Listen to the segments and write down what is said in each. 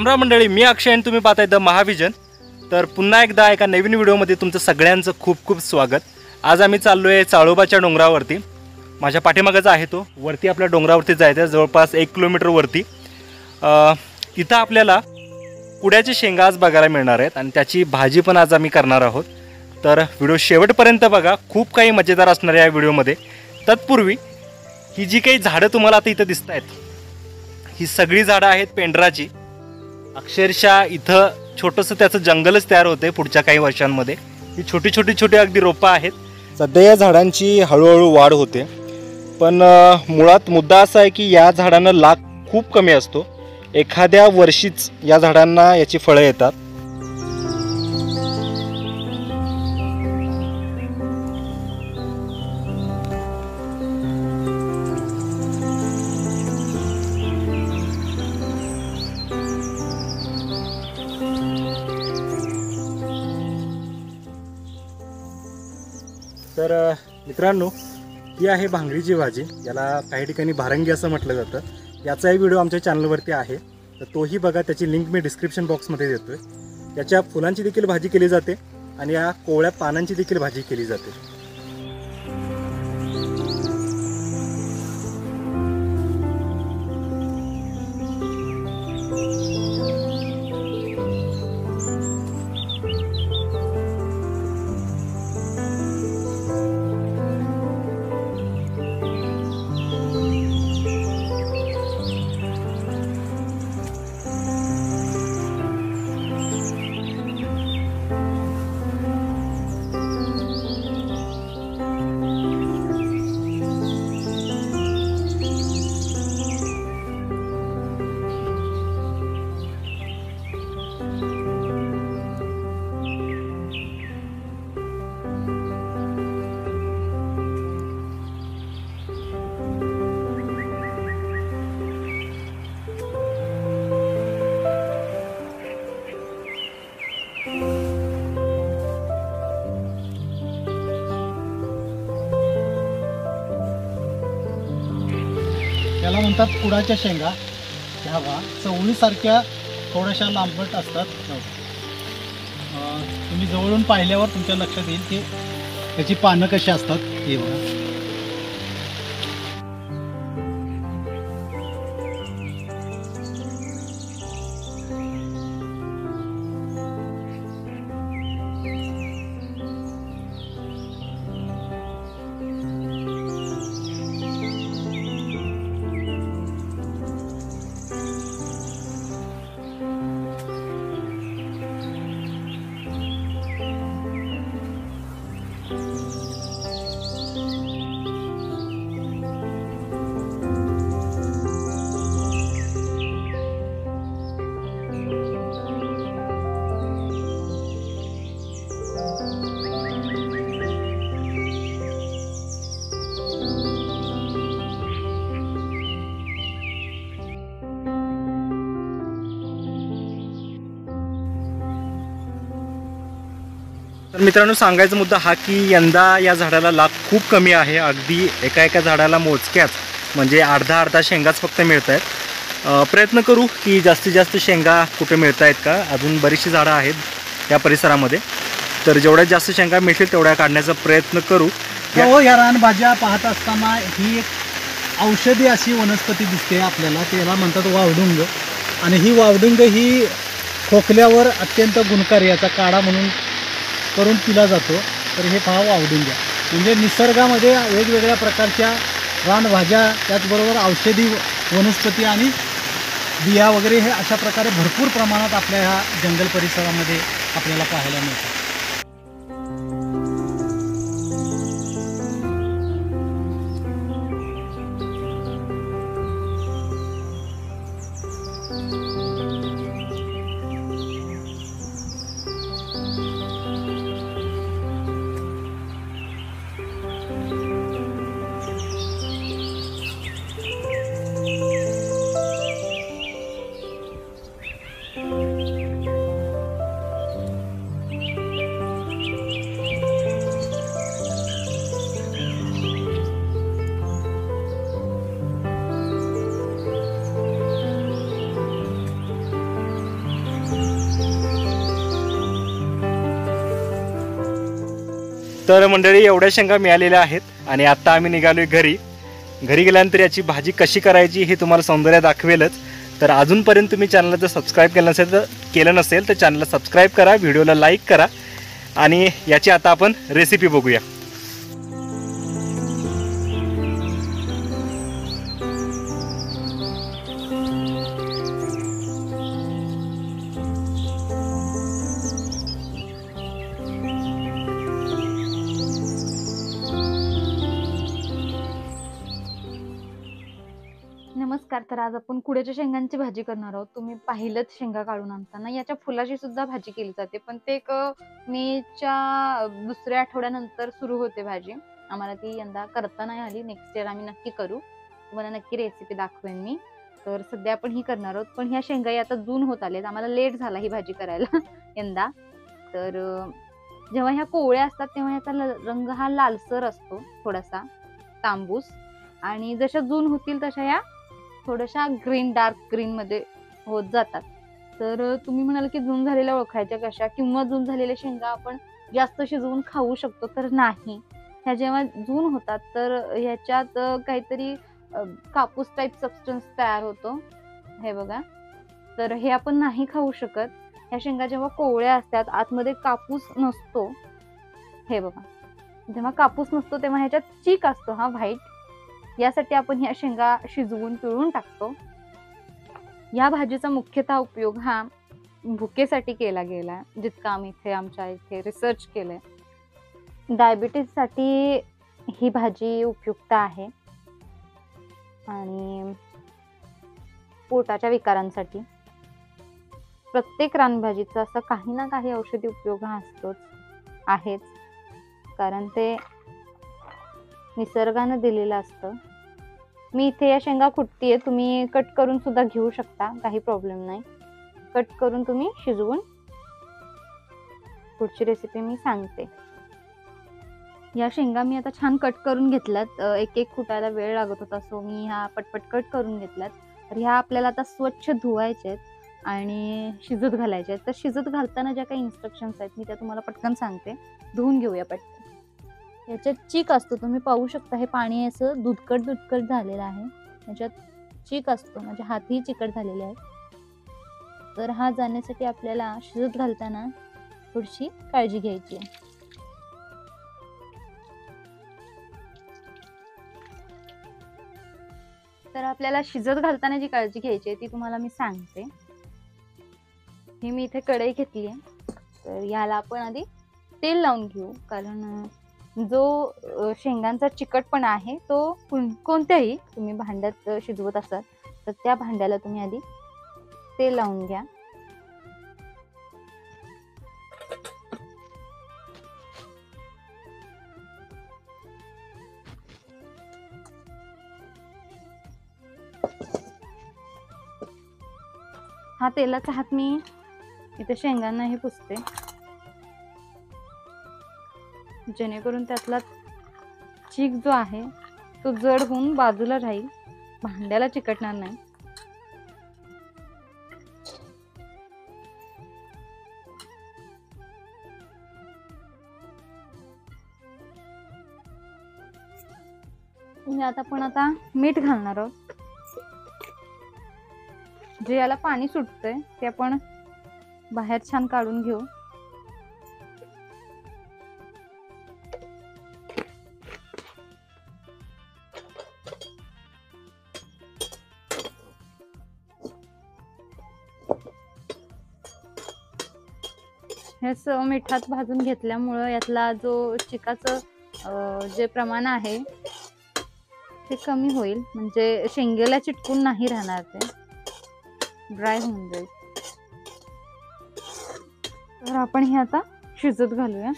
रामराम मंडळी मी अक्षय आणि तुम्ही पाहताय द महाविजन. तर पुन्हा एकदा एका नवीन व्हिडिओमध्ये तुमचं सगळ्यांचं खूप खूप स्वागत. आज आम्ही चाललो आहे चाळोबाच्या डोंगरावरती. माझ्या पाठीमागच आहे तो. वरती आपल्या डोंगरावरती जायचं आहे जवळपास एक किलोमीटरवरती इथं आपल्याला कुड्याची शेंगा आज बघायला मिळणार आहेत आणि त्याची भाजी पण आज आम्ही करणार आहोत. तर व्हिडिओ शेवटपर्यंत बघा. खूप काही मजेदार असणार आहे या व्हिडिओमध्ये. तत्पूर्वी ही जी काही झाडं तुम्हाला आता इथं दिसत आहेत ही सगळी झाडं आहेत पेंढराची. अक्षरशः इथं छोटंसं त्याचं जंगलच तयार होते पुढच्या काही वर्षांमध्ये. ही छोटी छोटी छोटी अगदी रोपं आहेत. सध्या या झाडांची हळूहळू वाढ होते. पण मुळात मुद्दा असा आहे की या झाडांना लाग खूप कमी असतो. एखाद्या वर्षीच या झाडांना याची फळं येतात. तर मित्रांनो ही आहे भांगडीची भाजी. याला काही ठिकाणी भारंगी असं म्हटलं जातं. याचाही व्हिडिओ आमच्या चॅनलवरती आहे. तर तोही बघा त्याची लिंक मी डिस्क्रिप्शन बॉक्समध्ये देतो आहे याच्या फुलांची देखील भाजी केली जाते आणि या कोवळ्या पानांची देखील भाजी केली जाते. याला म्हणतात कुडाच्या शेंगा. ह्या बा चवळीसारख्या थोड्याशा लांबट असतात. तुम्ही जवळून पाहिल्यावर तुमच्या लक्षात येईल की त्याची पानं कशी असतात हे बघा. मित्रांनो सांगायचा मुद्दा हा की यंदा या झाडाला लाभ खूप कमी आहे. अगदी एका एका झाडाला मोजक्याच म्हणजे अर्धा अर्धा शेंगाच फक्त मिळत आहेत प्रयत्न करू की जास्तीत जास्त शेंगा कुठे मिळत आहेत का? अजून बरीचशी झाडं आहेत या परिसरामध्ये. तर जेवढ्या जास्त शेंगा मिळतील तेवढ्या काढण्याचा प्रयत्न करू. हो ह्या रानभाज्या पाहत असताना ही एक औषधी अशी वनस्पती दिसते आपल्याला. त्याला म्हणतात वावडुंग. आणि ही वावडुंग ही खोकल्यावर अत्यंत गुणकारी याचा काढा म्हणून करून पिला जातो तर हे फळावं आवडून घ्या म्हणजे निसर्गामध्ये वेगवेगळ्या प्रकारच्या रानभाज्या त्याचबरोबर औषधी वनस्पती आणि बिया वगैरे हे अशा प्रकारे भरपूर प्रमाणात आपल्या ह्या जंगल परिसरामध्ये आपल्याला पाहायला मिळतात. तर मंडळी एवढ्या शेंगा मिळालेल्या आहेत आणि आत्ता आम्ही निघालोय घरी. घरी गेल्यानंतर याची भाजी कशी करायची हे तुम्हाला सौंदर्य दाखवेलच. तर अजूनपर्यंत तुम्ही चॅनलला जर सबस्क्राईब केलं नसेल तर केलं नसेल तर चॅनलला सबस्क्राईब करा व्हिडिओला लाईक करा. आणि याची आता आपण रेसिपी बघूया. तर आज आपण कुड्याच्या शेंगांची भाजी करणार आहोत. तुम्ही पाहिलंच शेंगा काढून आणताना. याच्या फुलाची सुद्धा भाजी केली जाते. पण ते एक मेच्या दुसऱ्या आठवड्यानंतर सुरू होते भाजी. आम्हाला ती यंदा करता नाही आली. नेक्स्ट इयर आम्ही नक्की करू. तुम्हाला नक्की रेसिपी दाखवेन मी. तर सध्या आपण ही करणार आहोत. पण ह्या शेंगाई आता जून होत आलेत आम्हाला लेट झाला ही भाजी करायला यंदा. तर जेव्हा ह्या कोवळ्या असतात तेव्हा ह्याचा ल- रंग हा लालसर असतो थोडासा तांबूस. आणि जशा जून होतील तशा या थोड्याशा ग्रीन डार्क ग्रीन मध्ये होत जातात. तर तुम्ही म्हणाल की जून झालेल्या ओळखायच्या कशा किंवा जून झालेल्या शेंगा आपण जास्त शिजवून खाऊ शकतो तर नाही. ह्या जेव्हा जून होतात तर ह्याच्यात काहीतरी कापूस टाईप सबस्टन्स तयार होतो. हे बघा. तर हे आपण नाही खाऊ शकत. ह्या शेंगा जेव्हा कोवळ्या असतात आतमध्ये कापूस नसतो. हे बघा. जेव्हा कापूस नसतो तेव्हा ह्याच्यात चीक असतो हा व्हाईट यासाठी आपण ह्या शेंगा शिजवून पिळून टाकतो. या भाजीचा मुख्यतः उपयोग हा भुकेसाठी केला गेला जितका आम्ही इथे आमच्या इथे रिसर्च केलं आहे डायबिटीजसाठी ही भाजी उपयुक्त आहे. आणि पोटाच्या विकारांसाठी. प्रत्येक रानभाजीचा असा काही ना काही औषधी उपयोग हा असतोच आहेच. कारण ते निसर्गानं दिलेलं असतं. मी इथे या शेंगा कुटतीये तुम्ही कट करून सुद्धा घेऊ शकता काही प्रॉब्लेम नाही. कट करून तुम्ही शिजवून पुढची रेसिपी मी सांगते. या शेंगा मी आता छान कट करून घेतल्यात. एक एक कुटायला वेळ लागत होता सो मी ह्या पटपट कट करून घेतल्यात. तर ह्या आपल्याला आता स्वच्छ धुवायच्या आहेत आणि शिजत घालायच्या आहेत तर शिजत घालताना ज्या काही इन्स्ट्रक्शन्स आहेत मी त्या तुम्हाला पटकन सांगते. धुवून घेऊया पटकन. याच्यात चीक असतो. तुम्ही पाहू शकता हे पाणी असं दुधकट दुधकट झालेलं आहे. याच्यात चीक असतो. म्हणजे हातही चिकट झालेले आहेत. तर हा जाण्यासाठी आपल्याला शिजत घालताना थोडीशी काळजी घ्यायची आहे. तर आपल्याला शिजत घालताना जी काळजी घ्यायची आहे ती तुम्हाला मी सांगते. ही मी इथे कढई घेतली आहे. तर याला आपण आधी तेल लावून घेऊ. कारण जो शेंगांचा चिकटपणा आहे तो कोण- कोणत्याही तुम्ही भांड्यात शिजवत असाल तर त्या भांड्याला तुम्ही आधी तेल लावून घ्या. हा तेलाचा हात मी इथे शेंगांनाही पुसते. जेणेकरून त्यातला चीक जो आहे तो जड होऊन बाजूला राहील. भांड्याला चिकटणार नाही. म्हणजे यात आपण आता मीठ घालणार आहोत. जे याला पाणी सुटतंय ते आपण बाहेर छान काढून घेऊ. हे मिठात भाजून घेतल्यामुळं यातला जो चिकाचं जे प्रमाण आहे ते कमी होईल. म्हणजे शेंगेला चिटकून नाही राहणार ते. ड्राय होऊन जाईल. तर आपण हे आता शिजत घालूया.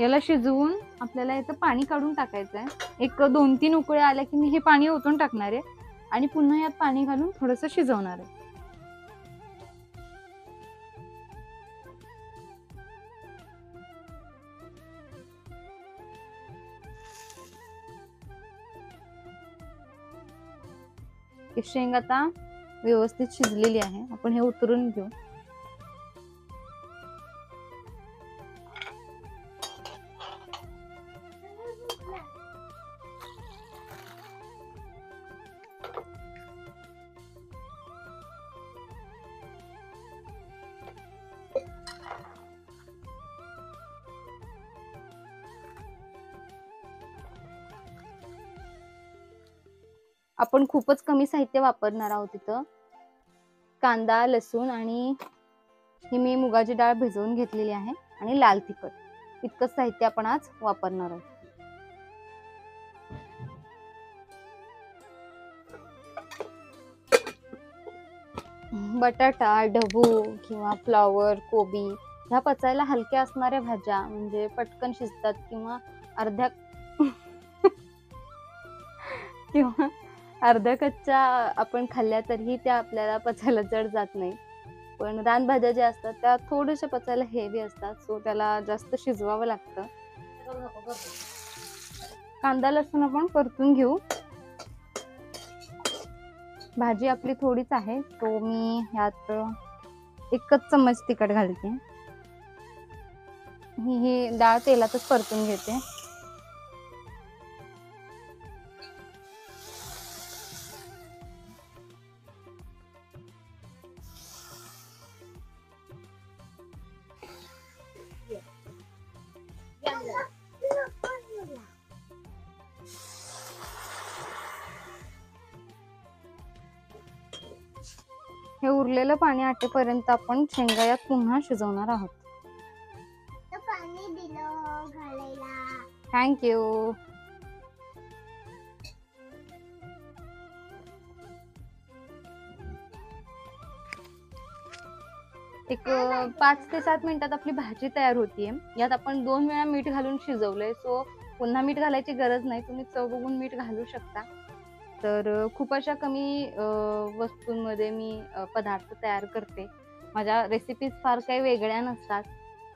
याला शिजवून आपल्याला याचं पाणी काढून टाकायचं आहे एक दोन तीन उकळ्या आल्या की मी हे पाणी ओतून टाकणार आहे. आणि पुन्हा यात पाणी घालून थोडंसं शिजवणार आहे. शेंग आता व्यवस्थित शिजलेली आहे. आपण हे उतरून घेऊ. आपण खूपच कमी साहित्य वापरणार आहोत इथं. कांदा लसूण आणि ही मी मुगाची डाळ भिजवून घेतलेली आहे आणि लाल तिखट. इतकंच साहित्य आपण आज वापरणार आहोत. बटाटा ढबू किंवा फ्लॉवर कोबी ह्या पचायला हलक्या असणाऱ्या भाज्या म्हणजे पटकन शिजतात किंवा अर्ध्या किंवा अर्ध्या कच्च्या आपण खाल्ल्या तरीही त्या आपल्याला पचायला जड जात नाही. पण रानभाज्या ज्या असतात त्या थोड्याशा पचायला हेवी असतात. सो त्याला जास्त शिजवावं लागतं. कांदा लसूण आपण परतून घेऊ. भाजी आपली थोडीच आहे. तो मी ह्यात एकच चम्मच तिखट घालते. ही ही डाळ तेलातच परतून घेते. हे उरलेलं पाणी आटेपर्यंत आपण शेंगा यात पुन्हा शिजवणार आहोत. थँक्यू एक पाच ते सात मिनिटात आपली भाजी तयार होतीये. यात आपण दोन वेळा मीठ घालून शिजवलंय सो पुन्हा मीठ घालायची गरज नाही. तुम्ही चव बघून मीठ घालू शकता. तर खूप अशा कमी वस्तूंमध्ये मी पदार्थ तयार करते. माझ्या रेसिपीज फार काही वेगळ्या नसतात.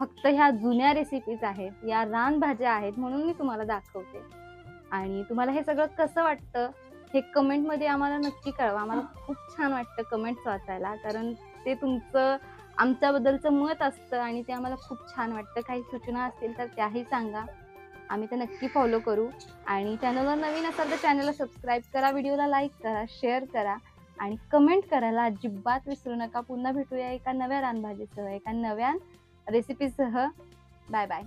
फक्त ह्या जुन्या रेसिपीज आहेत. या रानभाज्या आहेत म्हणून मी तुम्हाला दाखवते. आणि तुम्हाला हे सगळं कसं वाटतं हे कमेंटमध्ये आम्हाला नक्की कळवा. आम्हाला खूप छान वाटतं कमेंट्स वाचायला. कारण ते तुमचं आमच्याबद्दलचं मत असतं आणि ते आम्हाला खूप छान वाटतं. काही सूचना असतील तर त्याही सांगा. आम्ही ते नक्की फॉलो करू. आणि चॅनलवर नवीन असाल तर चॅनलला सबस्क्राईब करा व्हिडिओला लाईक करा शेअर करा. आणि कमेंट करायला अजिबात विसरू नका. पुन्हा भेटूया एका नव्या रानभाजीसह एका नव्या रेसिपीसह बाय बाय